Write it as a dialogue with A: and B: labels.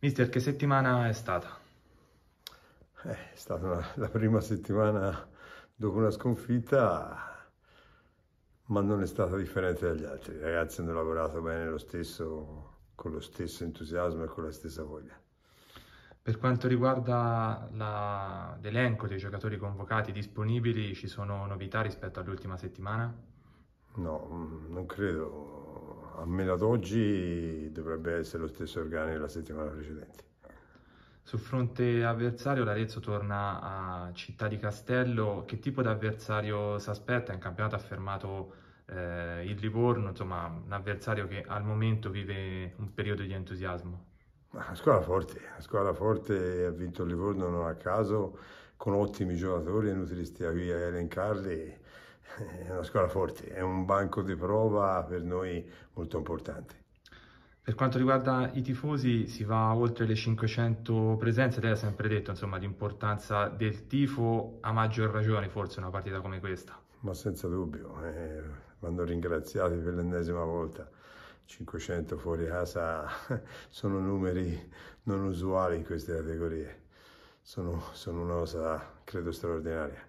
A: Mister, che settimana è stata?
B: Eh, è stata una, la prima settimana dopo una sconfitta, ma non è stata differente dagli altri. I ragazzi hanno lavorato bene lo stesso, con lo stesso entusiasmo e con la stessa voglia.
A: Per quanto riguarda l'elenco dei giocatori convocati disponibili, ci sono novità rispetto all'ultima settimana?
B: No, mm, non credo almeno ad oggi dovrebbe essere lo stesso organico della settimana precedente.
A: Sul fronte avversario l'Arezzo torna a Città di Castello, che tipo di avversario si aspetta? In campionato ha fermato eh, il Livorno, insomma un avversario che al momento vive un periodo di entusiasmo.
B: Una squadra forte, una squadra forte, ha vinto il Livorno non a caso, con ottimi giocatori, è inutile stia qui a elencarli, è una squadra forte, è un banco di prova per noi molto importante.
A: Per quanto riguarda i tifosi si va oltre le 500 presenze, lei ha sempre detto insomma, l'importanza del tifo, a maggior ragione forse una partita come questa.
B: Ma senza dubbio, eh, vanno ringraziati per l'ennesima volta. 500 fuori casa sono numeri non usuali in queste categorie, sono, sono una cosa credo straordinaria.